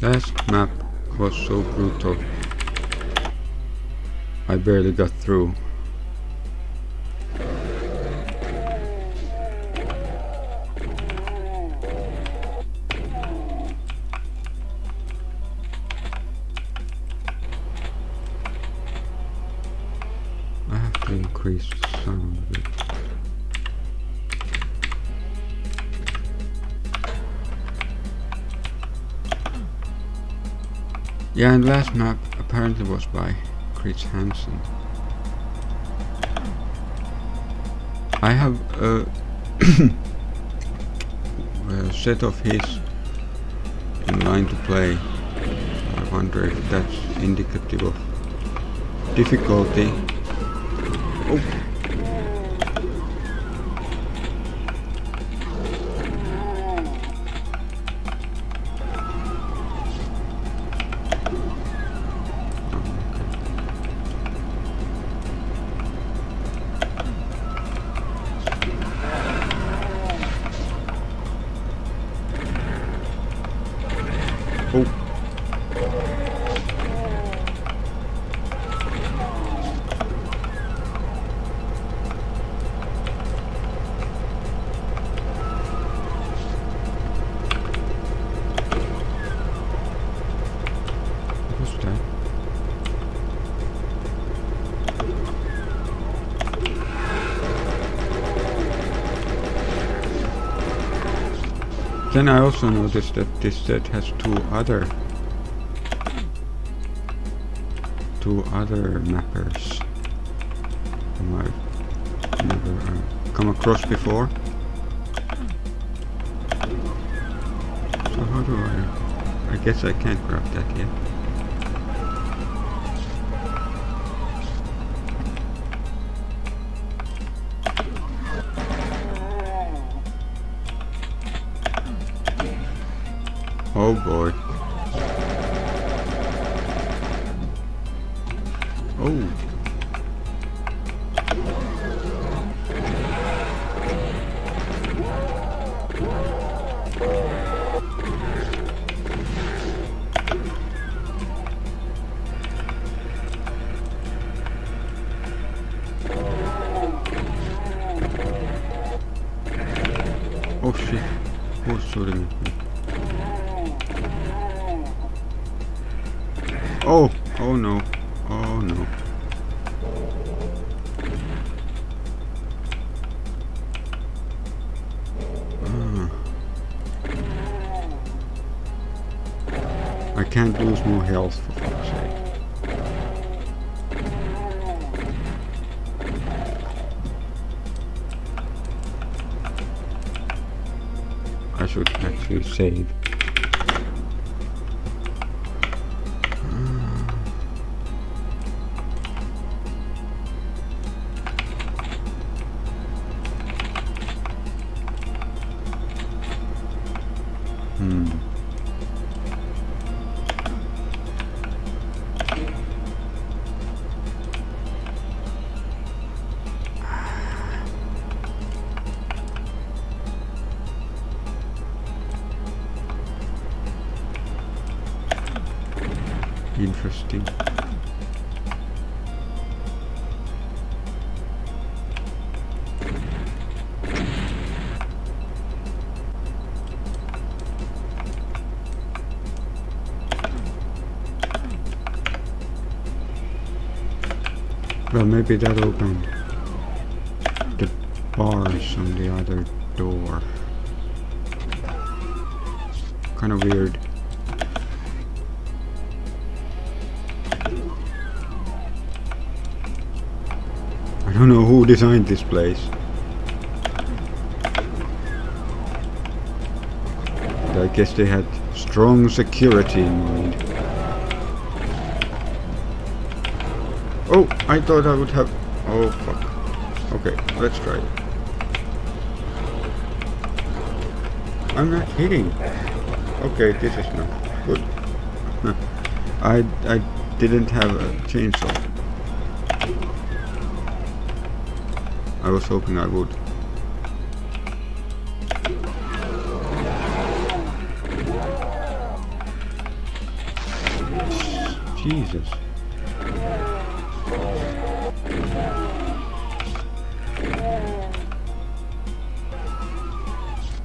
Last map was so brutal. I barely got through. Yeah, and last map apparently was by Chris Hansen. I have a, a set of his in line to play. I wonder if that's indicative of difficulty. Oh. Then I also noticed that this set has two other two other mappers whom I've never uh, come across before. So how do I... I guess I can't grab that yet. Oh boy. I should actually save. Interesting. Well, maybe that opened the bars on the other door. Kind of weird. Don't know who designed this place. I guess they had strong security in mind. Oh, I thought I would have... Oh, fuck. Okay, let's try it. I'm not hitting. Okay, this is not good. I, I didn't have a chainsaw. I was hoping I would. Jesus.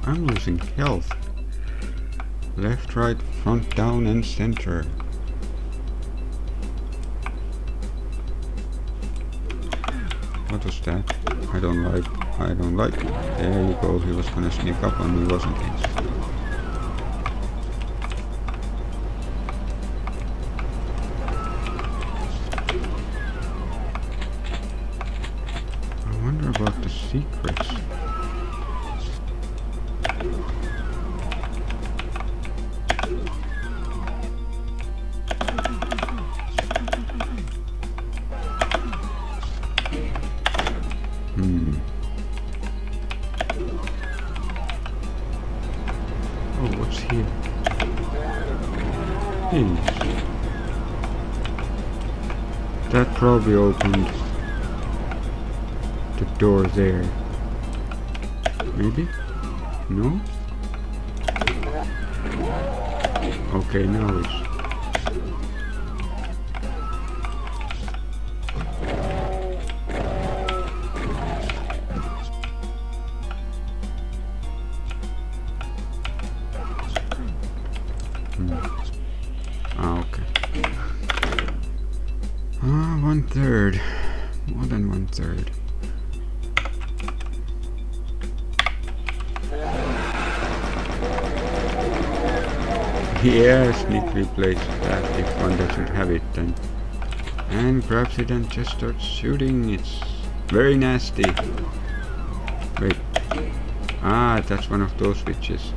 I'm losing health. Left, right, front, down and center. What that? I don't like, I don't like. There you go, he was gonna sneak up on me, wasn't he? That opened the door there. Maybe? No? Okay, now it's... Yeah, sneak replace that if one doesn't have it then. And grabs it and just starts shooting. It's very nasty. Wait. Ah, that's one of those witches.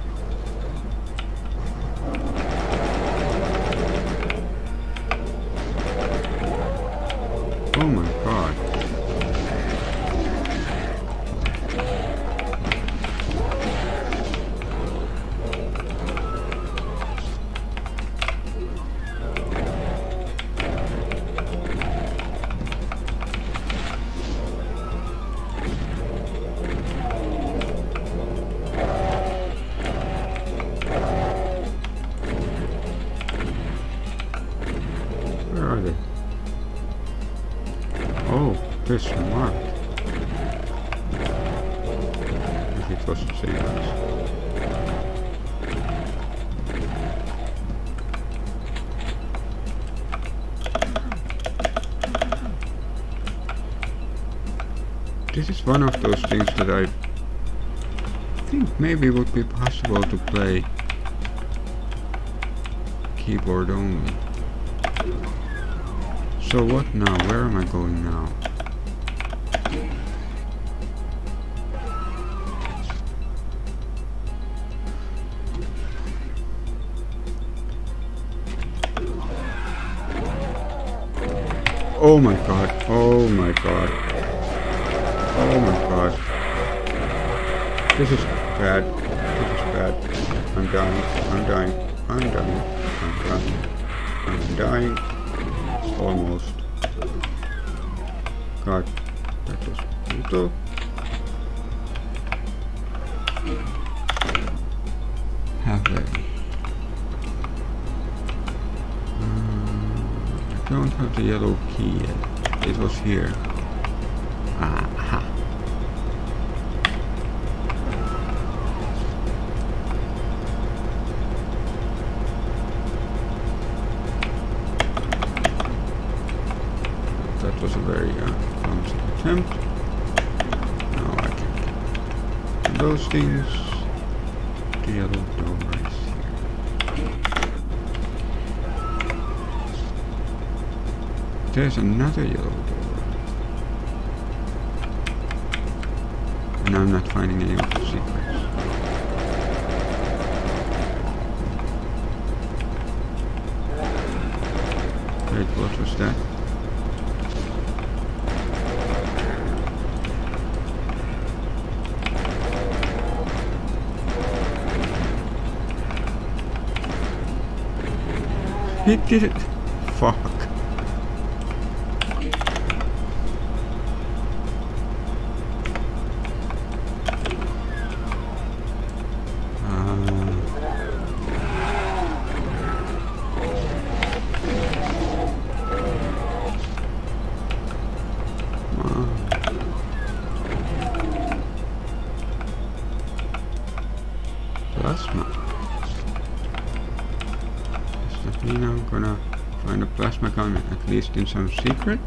This is one of those things that I think maybe would be possible to play keyboard only. So what now? Where am I going now? Oh my god. Oh my god. This is bad. This is bad. I'm dying. I'm dying. I'm dying. I'm dying. I'm dying. Almost. God, that was brutal. Halfway. Uh, I don't have the yellow key yet. It was here. Aha. Was a very uh, clumsy attempt. Now I can get those things. The yellow door is here. There's another yellow door. And I'm not finding any of the secrets. Wait, what was that? Did it. Fuck. In some secret.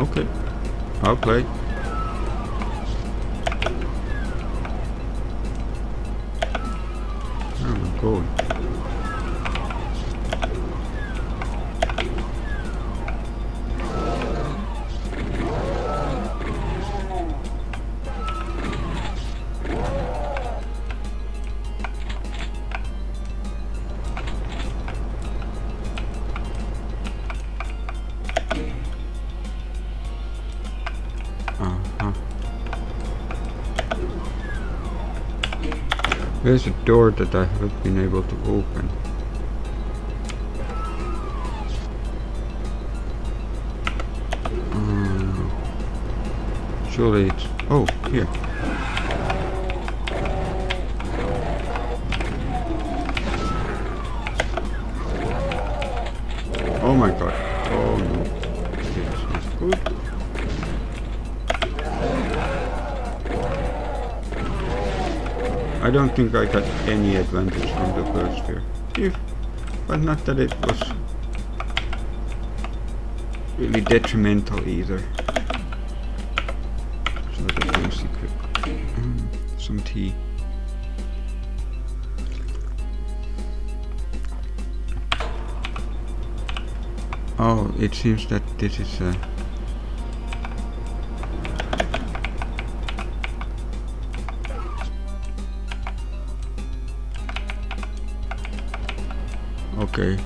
Okay, I'll play. Am I There's a door that I haven't been able to open. Uh, surely it's... Oh, here. I don't think I got any advantage from the first sphere. If, but not that it was really detrimental either. Mm, some tea. Oh, it seems that this is a Okay,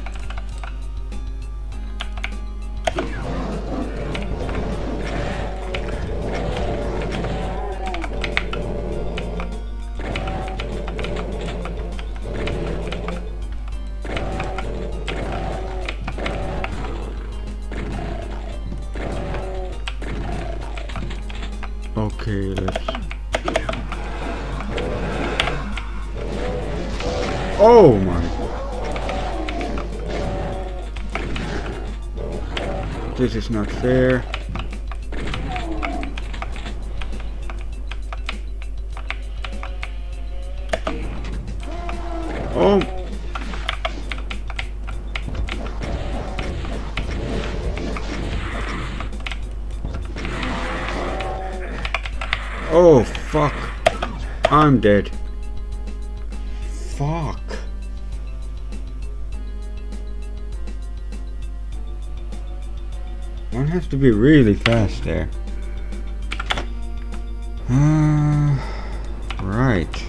This is not fair. Oh. Oh, fuck. I'm dead. Has to be really fast there. Uh, right.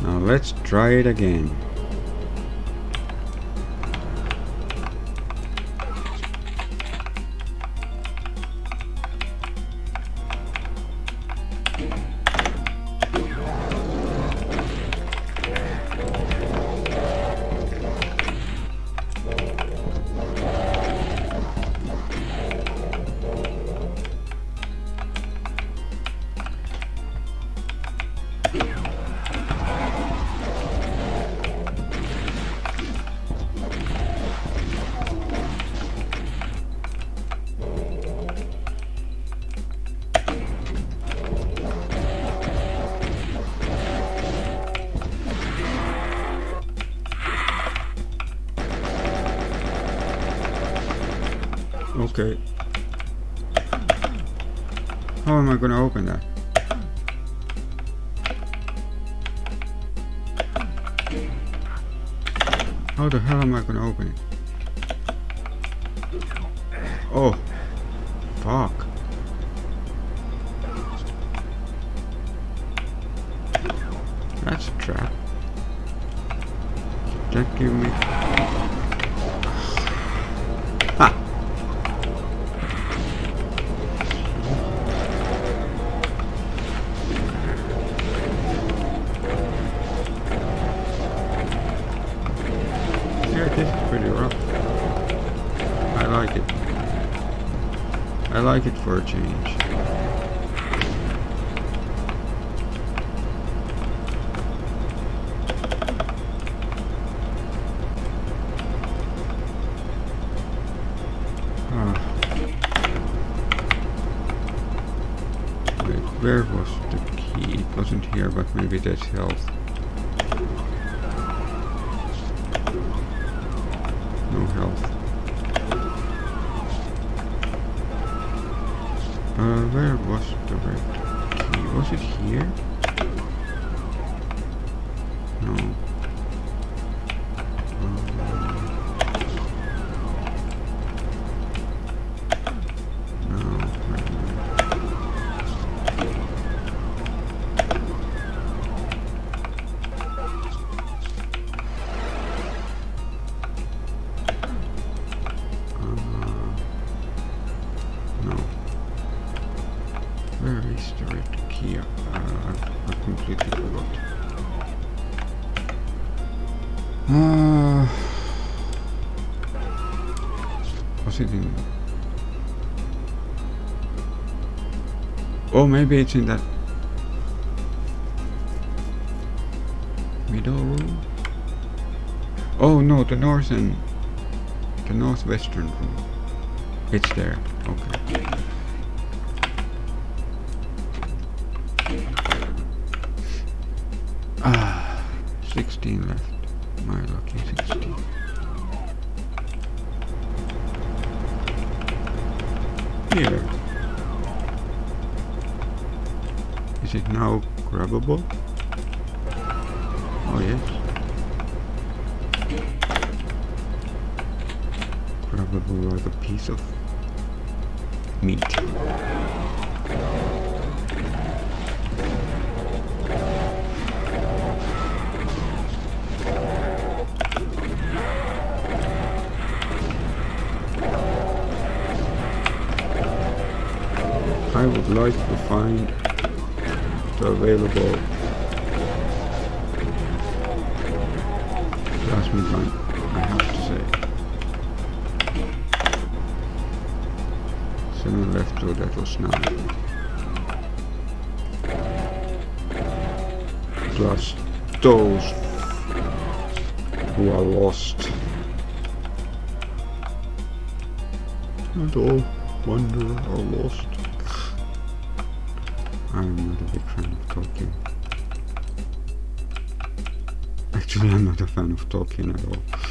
Now let's try it again. The hell am I gonna open it? like it for a change. Ah. Wait, where was the key? It wasn't here, but maybe that helped. Ah. Oh, maybe it's in that middle room. Oh no, the northern, the northwestern room. It's there. Okay. Like a piece of meat. I would like to find available plasmid line, So that was nine. Plus those who are lost. And all wander or lost. I'm not a big fan of Tolkien. Actually, I'm not a fan of Tolkien at all.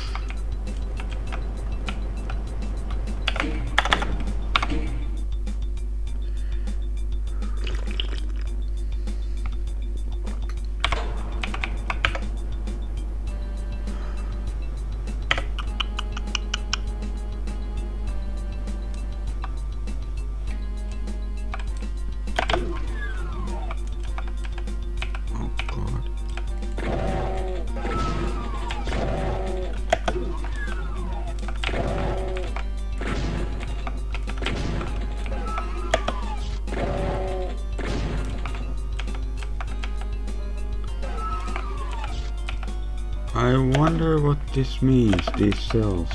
Wonder what this means, these cells.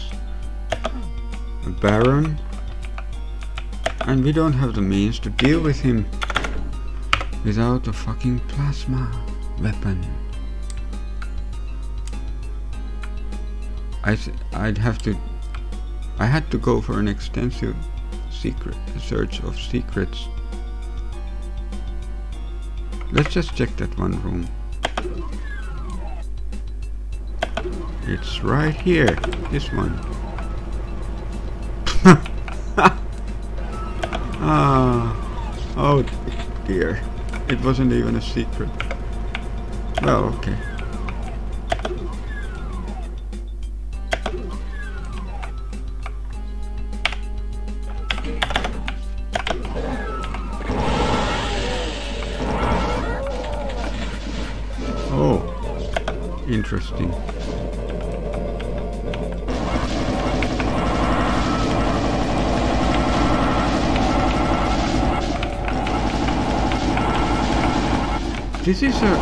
A Baron? And we don't have the means to deal with him without a fucking plasma weapon. I I'd have to... I had to go for an extensive secret search of secrets. Let's just check that one room. It's right here. This one. ah. Oh dear. It wasn't even a secret. Well, okay. This is a...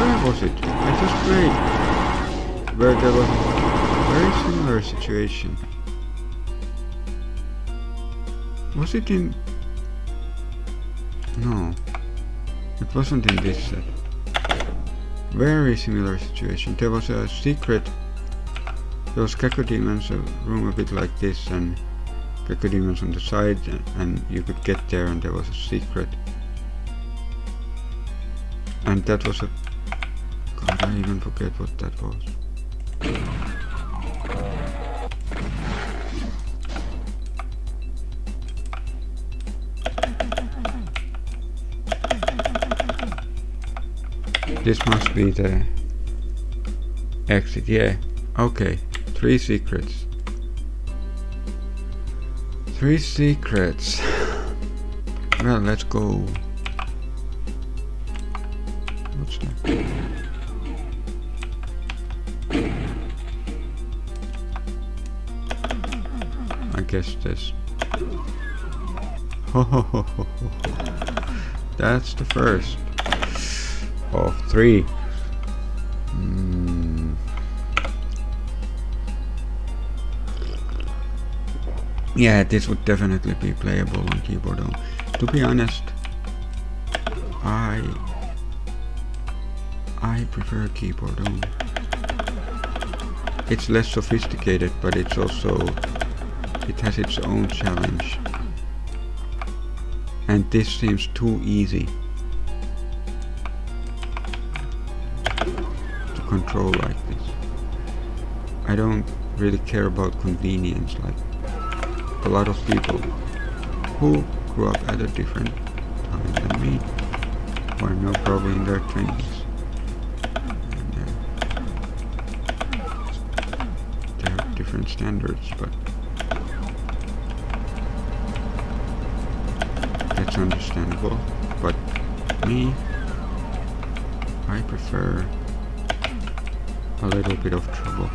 Where was it? I just played where there was a very similar situation. Was it in... No. It wasn't in this set. Very similar situation. There was a secret... There was Cacodemons, a room a bit like this, and Cacodemons on the side, and you could get there and there was a secret And that was a... God, I even forget what that was. This must be the exit, yeah. Okay, three secrets. Three secrets. Well, let's go. Ho. That's the first of three. Mm. Yeah, this would definitely be playable on keyboard. Though. To be honest, I I prefer keyboard only. It's less sophisticated, but it's also it has its own challenge. And this seems too easy. To control like this. I don't really care about convenience like a lot of people who grew up at a different time than me or no probably in their 20s. And, uh, they have different standards but understandable but me I prefer a little bit of trouble.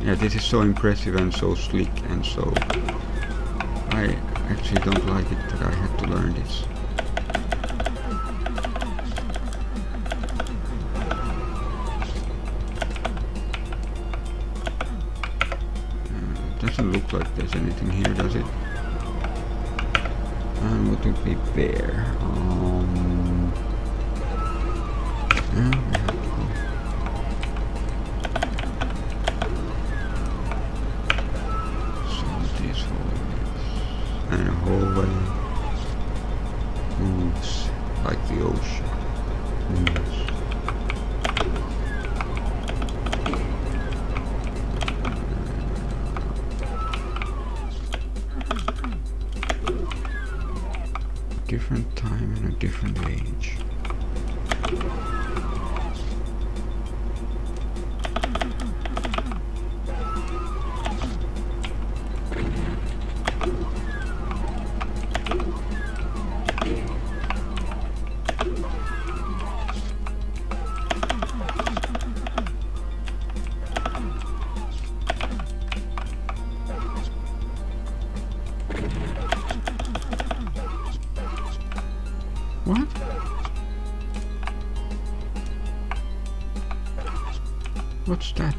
Yeah, this is so impressive and so sleek and so... I actually don't like it that I had to learn this. Doesn't look like there's anything here, does it? And what would be there? Um, What's that?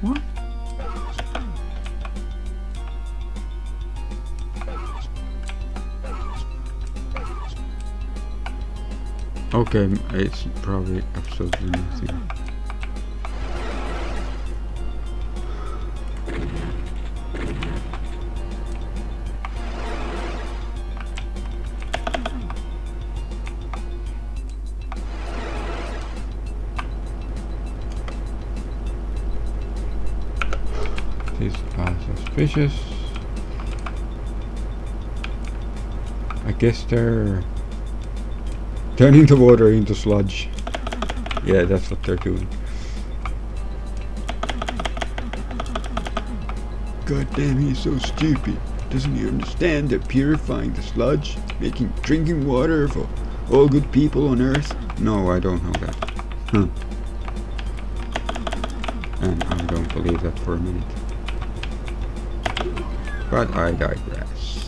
What? Okay, it's probably absolutely nothing. Suspicious. I guess they're turning the water into sludge. Yeah, that's what they're doing. God damn, he's so stupid. Doesn't he understand that purifying the sludge, making drinking water for all good people on earth? No, I don't know that. Huh. And I don't believe that for a minute. But I digress.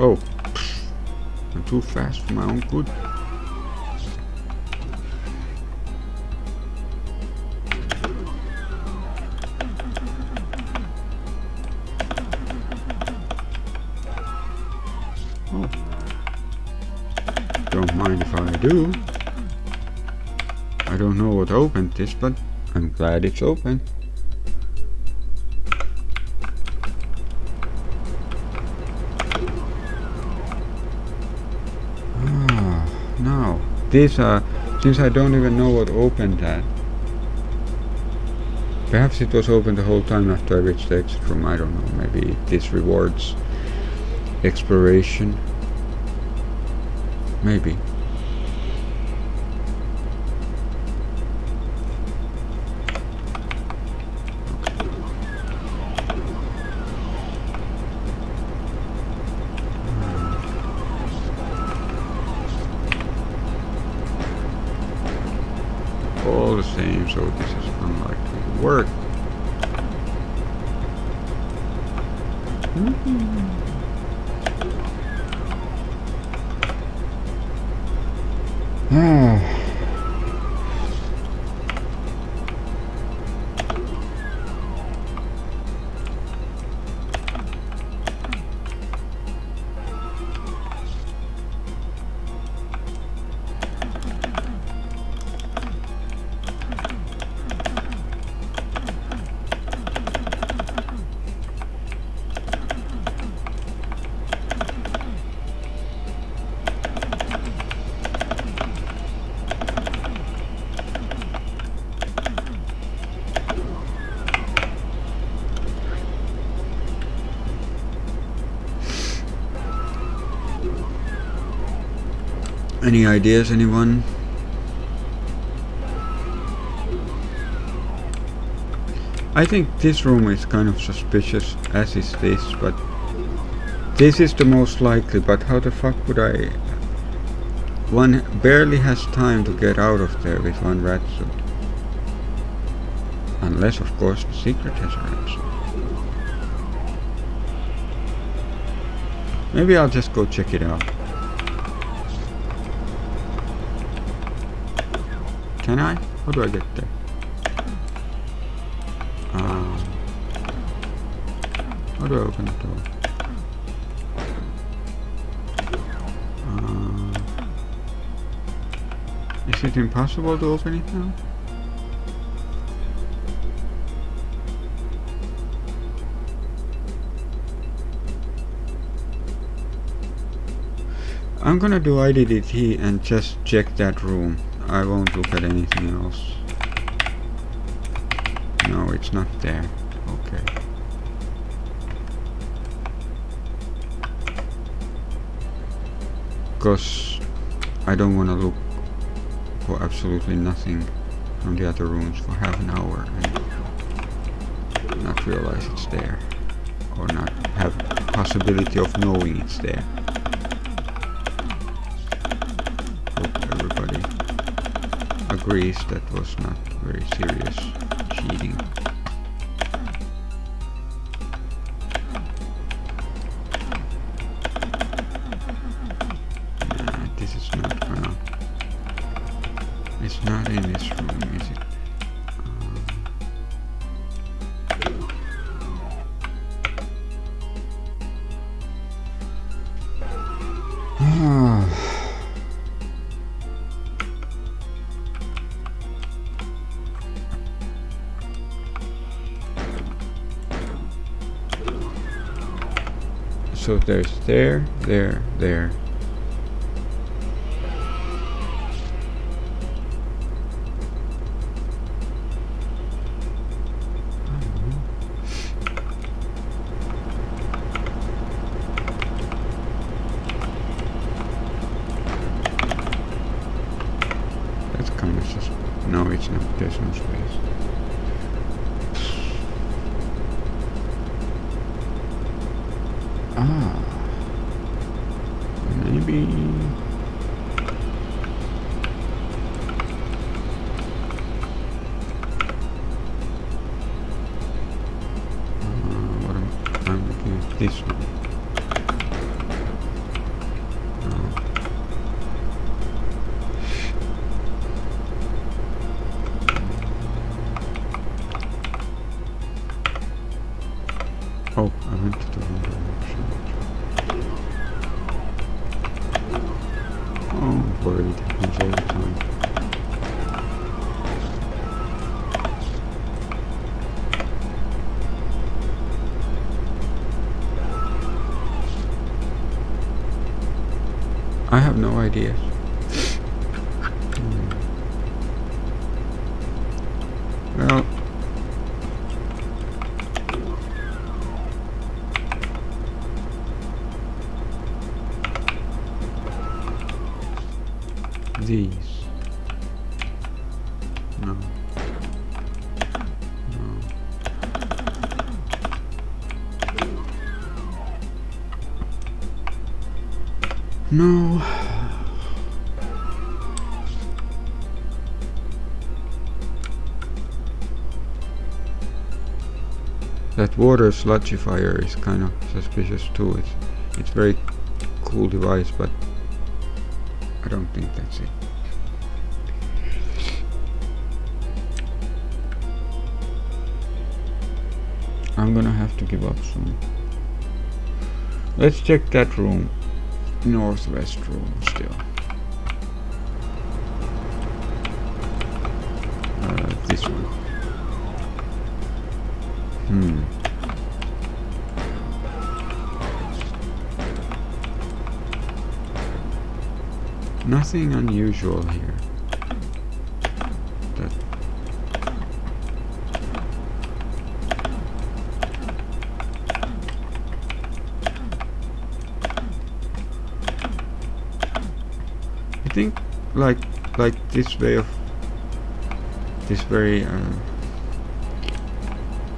Oh, I'm too fast for my own good. But I'm glad it's open. Ah, now, this, uh, since I don't even know what opened that, Perhaps it was open the whole time after I reached the exit room, I don't know, maybe this rewards exploration. Maybe. Any ideas, anyone? I think this room is kind of suspicious, as is this, but this is the most likely, but how the fuck would I... One barely has time to get out of there with one rad suit. Unless, of course, the secret has a rad suit. Maybe I'll just go check it out. Can I? How do I get there? Um, how do I open the door? Uh, is it impossible to open it now? I'm gonna do IDDT and just check that room. I won't look at anything else. No, it's not there. Okay. Because I don't want to look for absolutely nothing from the other rooms for half an hour and not realize it's there. Or not have possibility of knowing it's there. Agrees that was not very serious cheating. So there's there, there, there. I'm no idea. Hmm. Well, these. No. No. No. That water sludgifier is kind of suspicious too. It's it's very cool device, but I don't think that's it. I'm gonna have to give up soon. Let's check that room. Northwest room still. Nothing unusual here. That I think like like this way of this very uh,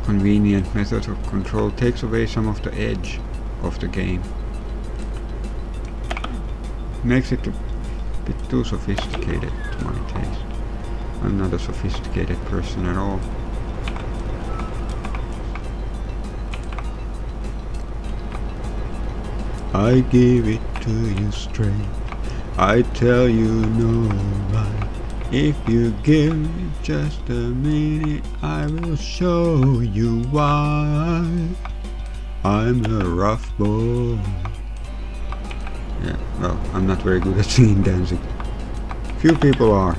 convenient method of control takes away some of the edge of the game. Makes it bit too sophisticated to my taste. I'm not a sophisticated person at all. I give it to you straight. I tell you no lie. If you give me just a minute, I will show you why. I'm a rough boy. Well, I'm not very good at singing dancing. Few people are.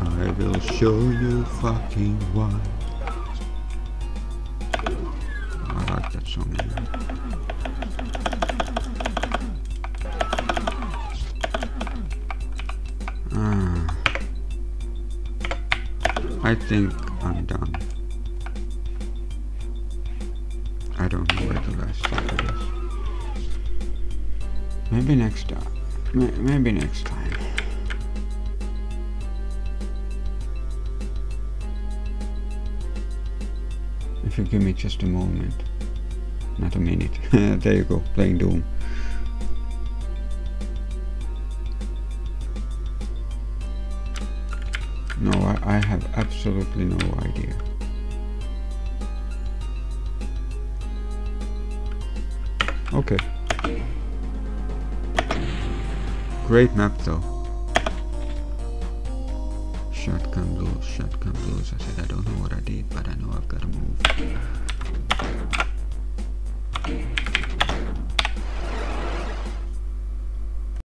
I will show you fucking why. I like that song. Ah. I think I'm. I don't know where the last secret is. Maybe next time. Maybe next time. If you give me just a moment. Not a minute. there you go, playing Doom. absolutely no idea. Okay. Great map though. Shotgun blues, shotgun blues. I said I don't know what I did, but I know.